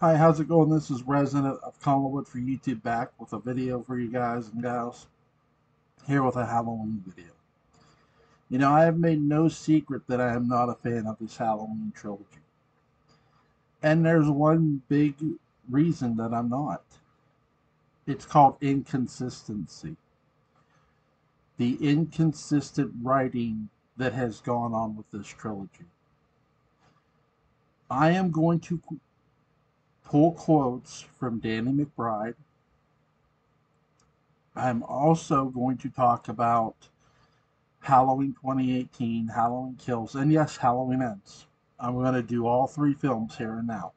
Hi, how's it going? This is Resident of Collinwood for YouTube back with a video for you guys and gals. Here with a Halloween video. You know, I have made no secret that I am not a fan of this Halloween trilogy. And there's one big reason that I'm not. It's called inconsistency. The inconsistent writing that has gone on with this trilogy. I am going to pull quotes from Danny McBride. I'm also going to talk about Halloween 2018, Halloween Kills, and yes, Halloween Ends. I'm going to do all three films here and now.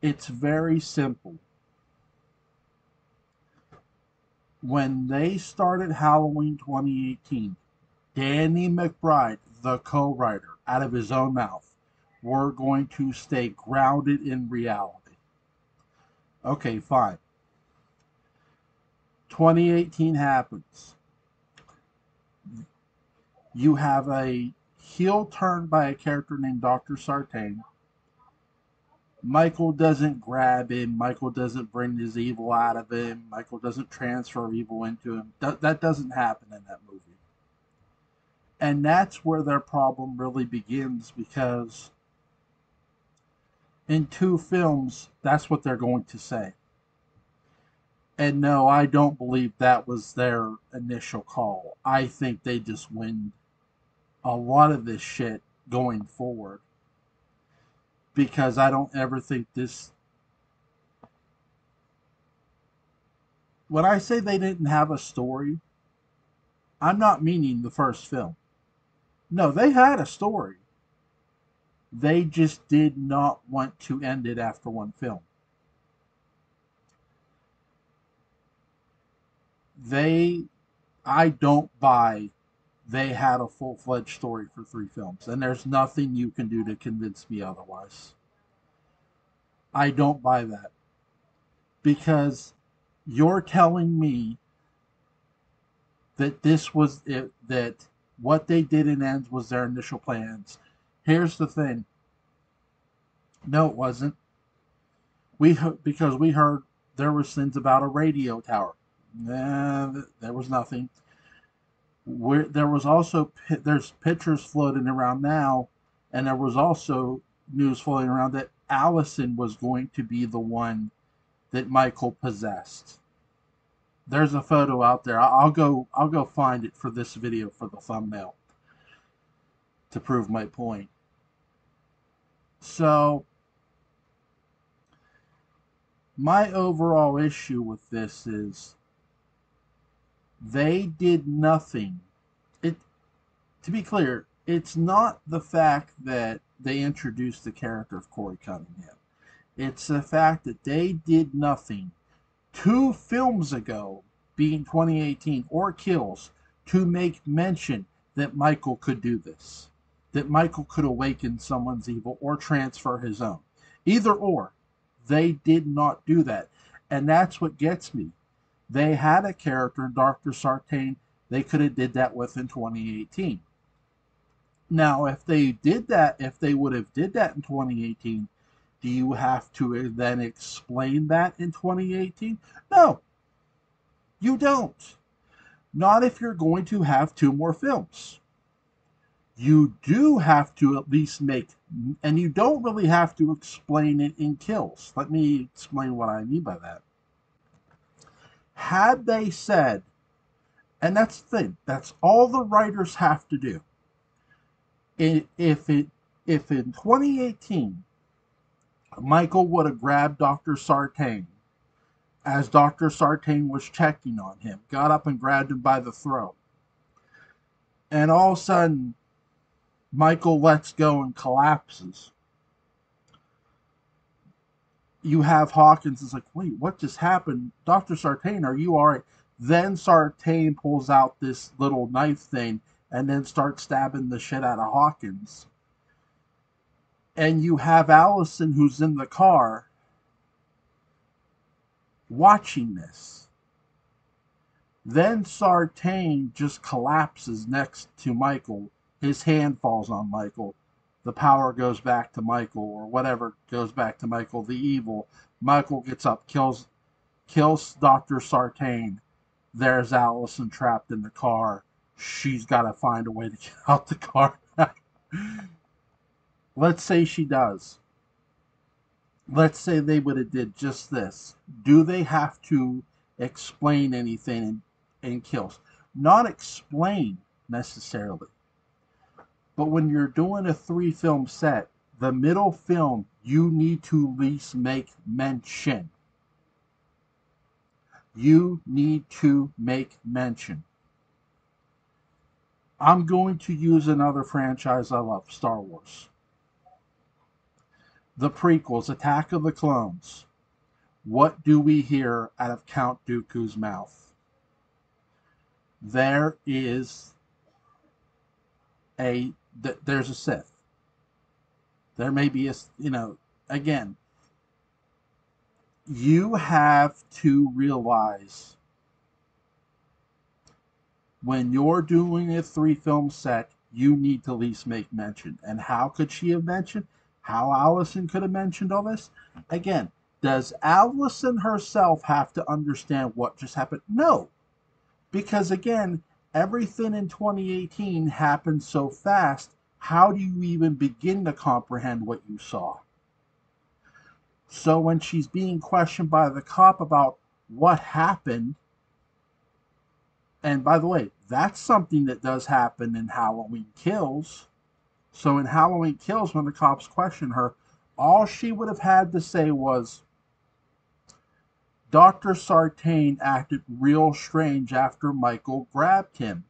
It's very simple. When they started Halloween 2018, Danny McBride, the co writer, out of his own mouth, we're going to stay grounded in reality. Okay, fine. 2018 happens. You have a heel turn by a character named Dr. Sartain. Michael doesn't grab him. Michael doesn't bring his evil out of him. Michael doesn't transfer evil into him. That, that doesn't happen in that movie. And that's where their problem really begins because in two films, that's what they're going to say. And no, I don't believe that was their initial call. I think they just win a lot of this shit going forward. Because I don't ever think this. When I say they didn't have a story, I'm not meaning the first film. No, they had a story. They just did not want to end it after one film. They, I don't buy they had a full fledged story for three films, and there's nothing you can do to convince me otherwise. I don't buy that. Because you're telling me that this was it, that what they did in ends was their initial plans Here's the thing. No, it wasn't. We because we heard there were things about a radio tower. Nah, there was nothing. Where there was also there's pictures floating around now, and there was also news floating around that Allison was going to be the one that Michael possessed. There's a photo out there. I'll go I'll go find it for this video for the thumbnail to prove my point. So, my overall issue with this is they did nothing. It, to be clear, it's not the fact that they introduced the character of Corey Cunningham. It's the fact that they did nothing two films ago, being 2018 or Kills, to make mention that Michael could do this that Michael could awaken someone's evil or transfer his own. Either or. They did not do that. And that's what gets me. They had a character, Dr. Sartain, they could have did that with in 2018. Now, if they did that, if they would have did that in 2018, do you have to then explain that in 2018? No. You don't. Not if you're going to have two more films you do have to at least make, and you don't really have to explain it in kills. Let me explain what I mean by that. Had they said, and that's the thing, that's all the writers have to do. If it if in 2018 Michael would have grabbed Dr. Sartain as Dr. Sartain was checking on him, got up and grabbed him by the throat, and all of a sudden Michael lets go and collapses. You have Hawkins is like, wait, what just happened? Dr. Sartain, are you alright? Then Sartain pulls out this little knife thing and then starts stabbing the shit out of Hawkins. And you have Allison who's in the car watching this. Then Sartain just collapses next to Michael his hand falls on Michael. the power goes back to Michael or whatever goes back to Michael the evil. Michael gets up, kills kills Dr. Sartain. There's Allison trapped in the car. She's got to find a way to get out the car. Let's say she does. Let's say they would have did just this. Do they have to explain anything in, in kills? Not explain necessarily. But when you're doing a three film set, the middle film, you need to least make mention. You need to make mention. I'm going to use another franchise I love Star Wars. The prequels, Attack of the Clones. What do we hear out of Count Dooku's mouth? There is a th- there's a Sith. There may be a you know again. You have to realize when you're doing a three film set, you need to at least make mention. And how could she have mentioned? How Allison could have mentioned all this? Again, does Allison herself have to understand what just happened? No. Because again, everything in 2018 happened so fast. How do you even begin to comprehend what you saw? So when she's being questioned by the cop about what happened, and by the way, that's something that does happen in Halloween Kills. So in Halloween Kills, when the cops question her, all she would have had to say was, Dr. Sartain acted real strange after Michael grabbed him.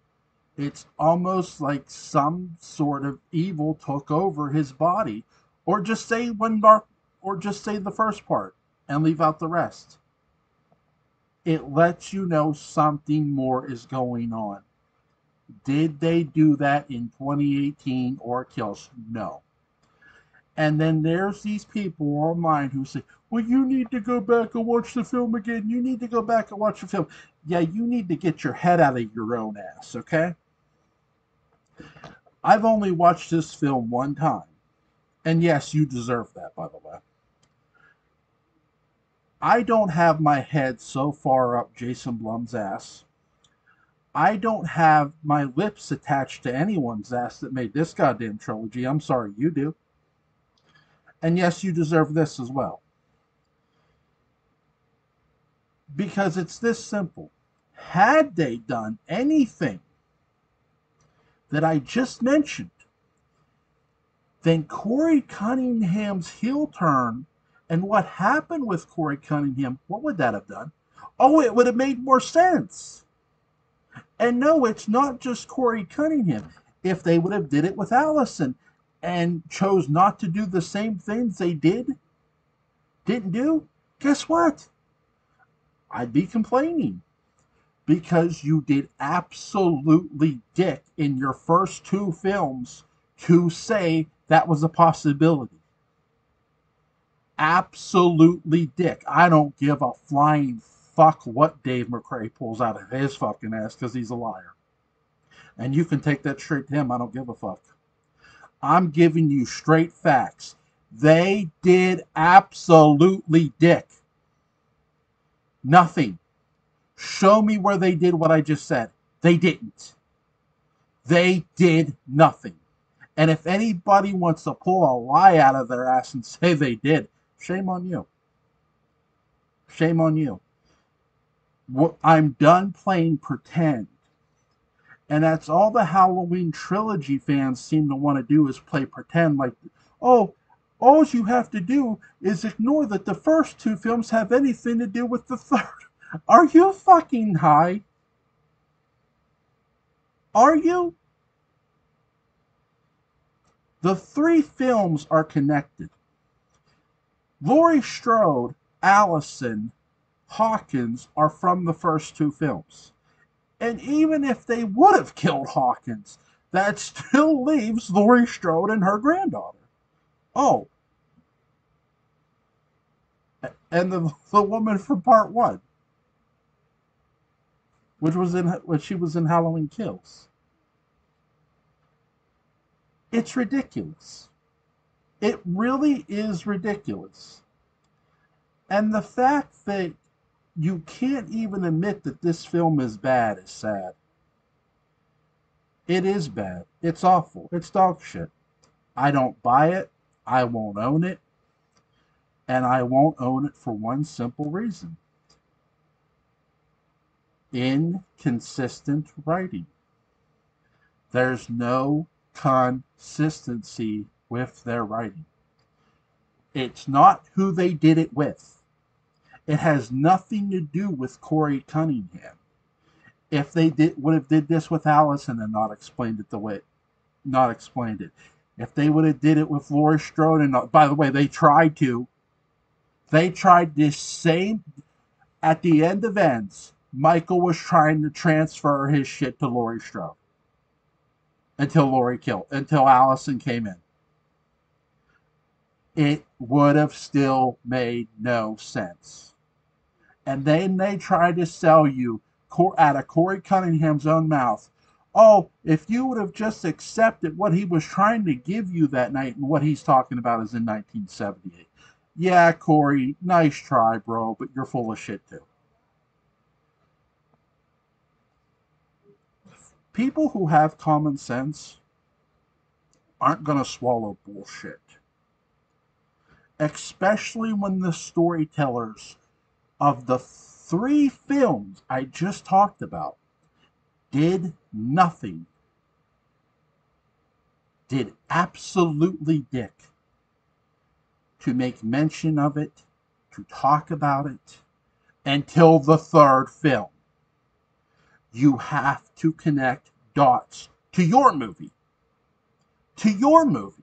It's almost like some sort of evil took over his body. Or just say dark or just say the first part and leave out the rest. It lets you know something more is going on. Did they do that in 2018 or Kills? No. And then there's these people online who say, well, you need to go back and watch the film again. You need to go back and watch the film. Yeah, you need to get your head out of your own ass, okay? I've only watched this film one time. And yes, you deserve that, by the way. I don't have my head so far up Jason Blum's ass. I don't have my lips attached to anyone's ass that made this goddamn trilogy. I'm sorry, you do. And yes, you deserve this as well. Because it's this simple. Had they done anything that I just mentioned, then Corey Cunningham's heel turn and what happened with Corey Cunningham, what would that have done? Oh, it would have made more sense. And no, it's not just Corey Cunningham. If they would have did it with Allison and chose not to do the same things they did, didn't do, guess what? I'd be complaining because you did absolutely dick in your first two films to say that was a possibility. Absolutely dick. I don't give a flying fuck what Dave McRae pulls out of his fucking ass because he's a liar. And you can take that straight to him. I don't give a fuck. I'm giving you straight facts. They did absolutely dick. Nothing. Show me where they did what I just said. They didn't. They did nothing. And if anybody wants to pull a lie out of their ass and say they did, shame on you. Shame on you. I'm done playing pretend. And that's all the Halloween trilogy fans seem to want to do is play pretend like, oh, all you have to do is ignore that the first two films have anything to do with the third. Are you fucking high? Are you? The three films are connected. Laurie Strode, Allison, Hawkins are from the first two films. And even if they would have killed Hawkins, that still leaves Laurie Strode and her granddaughter. Oh. And the, the woman from part one. Which was in when she was in Halloween Kills. It's ridiculous. It really is ridiculous. And the fact that you can't even admit that this film is bad is sad. It is bad. It's awful. It's dog shit. I don't buy it. I won't own it. And I won't own it for one simple reason inconsistent writing. There's no consistency with their writing. It's not who they did it with. It has nothing to do with Corey Cunningham. If they did would have did this with Allison and not explained it the way not explained it. If they would have did it with Laurie Strode and by the way, they tried to. They tried this same at the end of ends. Michael was trying to transfer his shit to Laurie Strode until Laurie killed until Allison came in. It would have still made no sense. And then they try to sell you out of Corey Cunningham's own mouth. Oh, if you would have just accepted what he was trying to give you that night and what he's talking about is in 1978. Yeah, Corey, nice try, bro, but you're full of shit too. people who have common sense aren't going to swallow bullshit. Especially when the storytellers of the three films I just talked about did nothing, did absolutely dick to make mention of it, to talk about it, until the third film you have to connect dots to your movie. To your movie.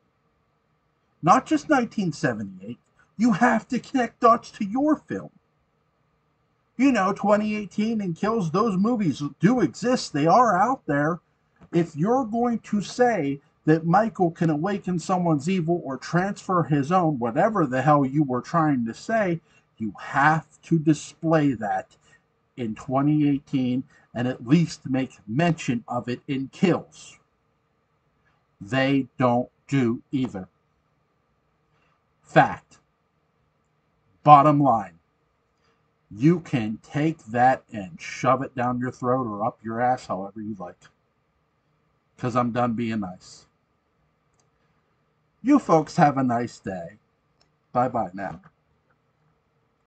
Not just 1978. You have to connect dots to your film. You know, 2018 and Kills, those movies do exist. They are out there. If you're going to say that Michael can awaken someone's evil or transfer his own, whatever the hell you were trying to say, you have to display that in 2018 and at least make mention of it in kills. They don't do either. Fact. Bottom line. You can take that and shove it down your throat or up your ass, however you like. Because I'm done being nice. You folks have a nice day. Bye bye now.